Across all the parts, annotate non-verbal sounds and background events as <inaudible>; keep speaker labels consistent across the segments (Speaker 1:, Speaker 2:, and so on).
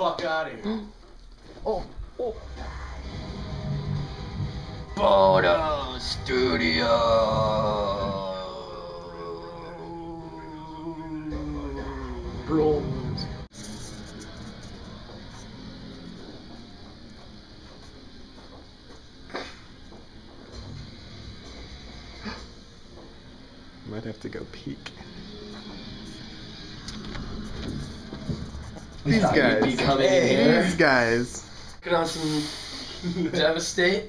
Speaker 1: fuck out of here. Mm.
Speaker 2: Oh, oh.
Speaker 3: Bota Studio.
Speaker 2: Bro. Might have to go peek. These
Speaker 3: thought you'd
Speaker 2: guys.
Speaker 3: be coming in here.
Speaker 2: These guys.
Speaker 3: Working on some Devastate.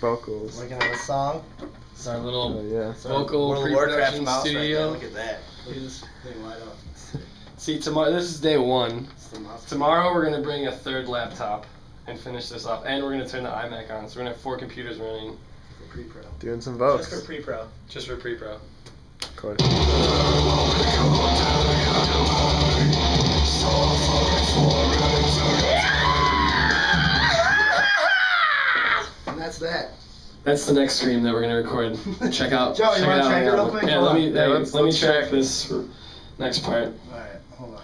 Speaker 2: Vocals.
Speaker 1: Working on a song.
Speaker 3: It's is our
Speaker 2: Oh
Speaker 3: little
Speaker 2: yeah.
Speaker 3: vocal
Speaker 1: World Warcraft
Speaker 3: pre-production
Speaker 1: mouse right there.
Speaker 3: studio.
Speaker 1: Look at that. Look at this thing light up.
Speaker 3: See, tomorrow. This is day one.
Speaker 1: It's the mouse.
Speaker 3: Tomorrow we're gonna bring a third laptop and finish this off, and we're gonna turn the iMac on. So we're gonna have four computers running
Speaker 1: For pre-pro.
Speaker 2: Doing some votes.
Speaker 1: Just for pre-pro.
Speaker 3: just for pre-pro.
Speaker 2: Cool.
Speaker 1: And that's that.
Speaker 3: That's the next stream that we're gonna record. <laughs> Check out.
Speaker 1: Joe, you
Speaker 3: check
Speaker 1: wanna
Speaker 3: out
Speaker 1: track it
Speaker 3: now.
Speaker 1: real quick?
Speaker 3: Yeah,
Speaker 1: Hold
Speaker 3: let
Speaker 1: on.
Speaker 3: me
Speaker 2: Yeah,
Speaker 3: hey,
Speaker 2: let's-
Speaker 3: let me
Speaker 2: let's
Speaker 3: track
Speaker 2: check.
Speaker 3: this next part.
Speaker 1: Alright, hold on.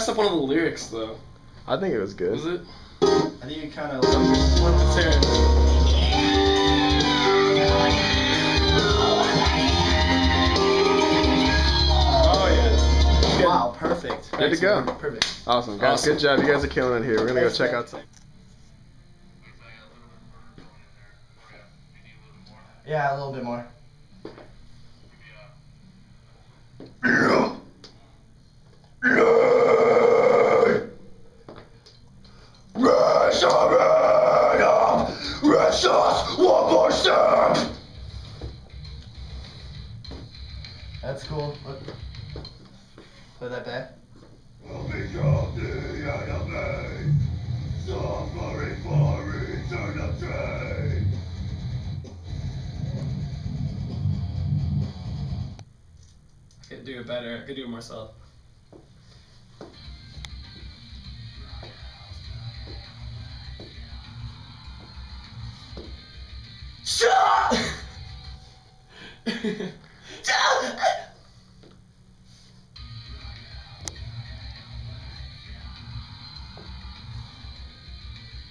Speaker 3: Messed up one of the lyrics though.
Speaker 2: I think it was good.
Speaker 3: Was it?
Speaker 1: I think you kind of.
Speaker 3: Let's hear it. Oh yeah.
Speaker 1: Wow, perfect.
Speaker 2: Good to go.
Speaker 1: Perfect.
Speaker 2: Awesome, guys.
Speaker 3: Awesome.
Speaker 2: Good job. You guys are killing it here. We're gonna go check
Speaker 1: man.
Speaker 2: out some.
Speaker 1: Yeah, a little bit more. That's cool. Look. Play that back.
Speaker 3: I could do it better. I could do it myself. Shut! <laughs>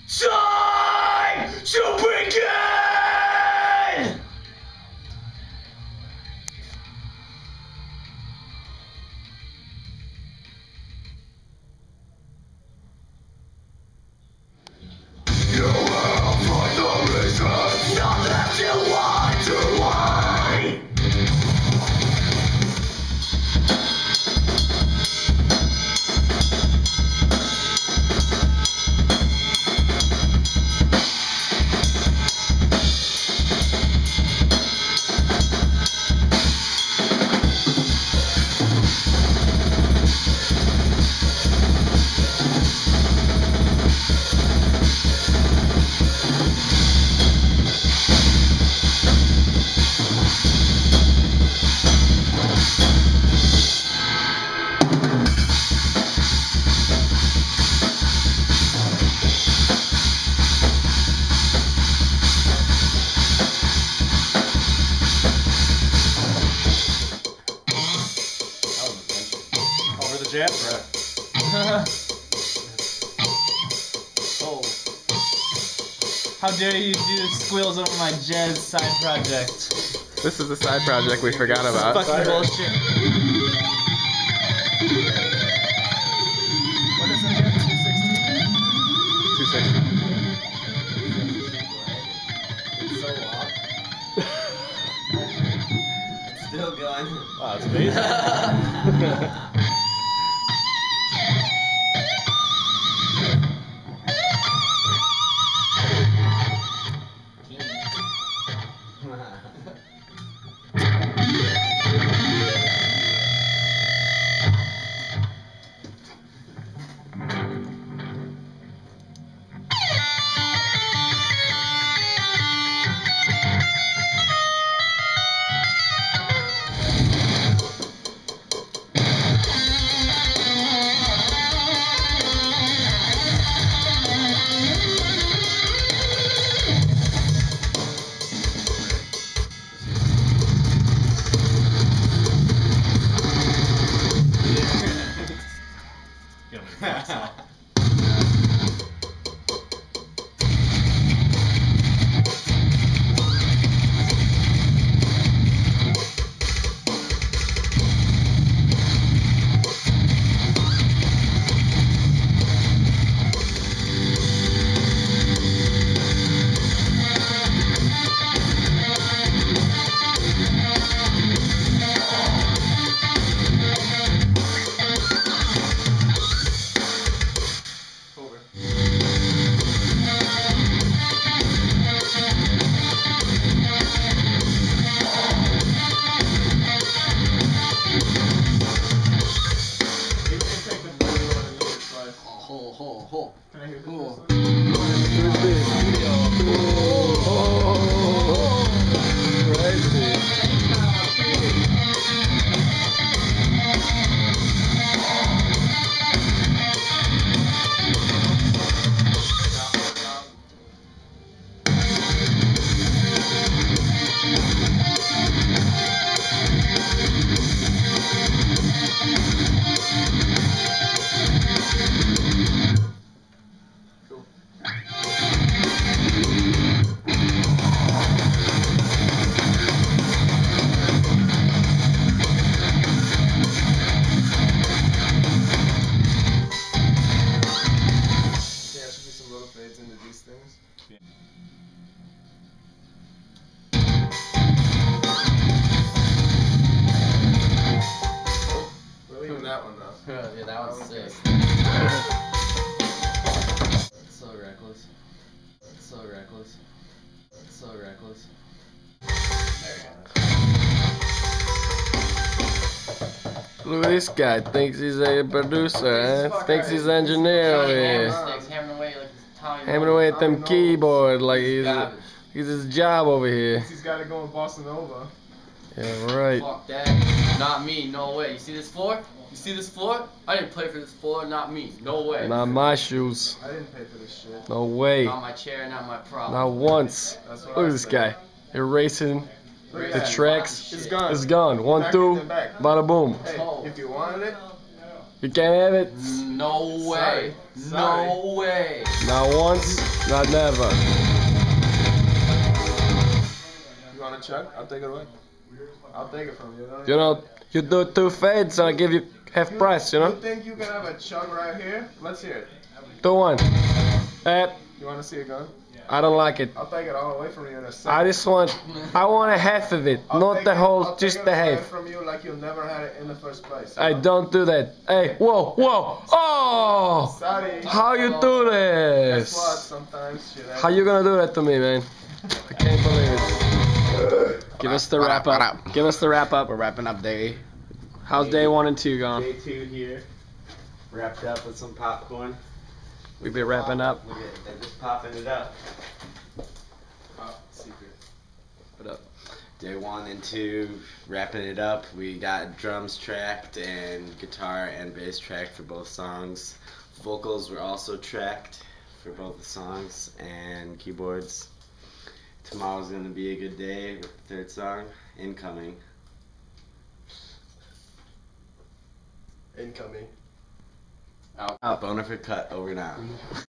Speaker 3: Time Over the jab? <laughs> Oh.
Speaker 4: How dare you do squeals over my jazz side project?
Speaker 2: This is a side project we forgot
Speaker 4: This is
Speaker 2: about.
Speaker 4: fucking bullshit. What is it again? 260?
Speaker 2: 260.
Speaker 1: It's so off. <laughs> Still going.
Speaker 4: Wow, it's amazing. <laughs>
Speaker 1: one
Speaker 2: yeah, that
Speaker 5: one's sick. so reckless. So reckless. So reckless.
Speaker 3: Look at this guy. Thinks he's a producer, huh?
Speaker 2: Eh?
Speaker 3: Thinks he's
Speaker 2: here.
Speaker 3: engineer over
Speaker 5: Hammer
Speaker 3: here.
Speaker 5: hammering away like
Speaker 3: Hammering away at them keyboard like he's he's his job over here.
Speaker 2: He's got to go in Bossa Nova.
Speaker 3: Yeah, right.
Speaker 5: Fuck that. Not me, no way. You see this floor? You see this floor? I didn't play for this floor, not me. No way.
Speaker 3: Not my shoes.
Speaker 2: I didn't pay for this shit.
Speaker 3: No way.
Speaker 5: Not my chair, not my problem.
Speaker 3: Not once.
Speaker 2: That's what
Speaker 3: Look at this
Speaker 2: said.
Speaker 3: guy. Erasing
Speaker 2: Look
Speaker 3: the tracks.
Speaker 2: It's gone.
Speaker 3: It's gone. One,
Speaker 2: Back
Speaker 3: two,
Speaker 2: it, then back.
Speaker 3: bada boom.
Speaker 2: Hey, if you wanted it,
Speaker 3: You can't have it.
Speaker 5: No way.
Speaker 2: Sorry.
Speaker 5: No way.
Speaker 3: Not once, not never.
Speaker 2: you want to check? I'll take it away. I'll take it from you.
Speaker 3: You know, you do two fades, I give you half price, you know?
Speaker 2: You think you can have a chug right here? Let's hear it.
Speaker 3: Do one. Eh,
Speaker 2: You want to see it gun?
Speaker 3: I don't like it.
Speaker 2: I'll take it all away from you in a second.
Speaker 3: I just want, I want a half of it,
Speaker 2: I'll
Speaker 3: not the whole,
Speaker 2: I'll
Speaker 3: just the half.
Speaker 2: from you like you never had it in the first place.
Speaker 3: Hey, don't do that. Hey, whoa, whoa, oh!
Speaker 2: Sorry.
Speaker 3: How you do
Speaker 2: Guess what?
Speaker 3: this?
Speaker 2: Sometimes shit
Speaker 3: How you gonna do that to me, man? I can't believe it. Give us the wrap
Speaker 6: up, what
Speaker 3: up.
Speaker 6: up?
Speaker 3: Give us the wrap up.
Speaker 6: We're wrapping up day
Speaker 3: How's day one and two gone?
Speaker 6: day two here. Wrapped up with some popcorn.
Speaker 3: We've been wrapping up.
Speaker 6: Look at they're just popping it up.
Speaker 2: Pop Secret.
Speaker 3: What up?
Speaker 6: Day one and two, wrapping it up. We got drums tracked and guitar and bass tracked for both songs. Vocals were also tracked for both the songs and keyboards. Tomorrow's gonna be a good day with the third song incoming.
Speaker 1: Incoming. Out.
Speaker 6: Boner for cut over now. <laughs>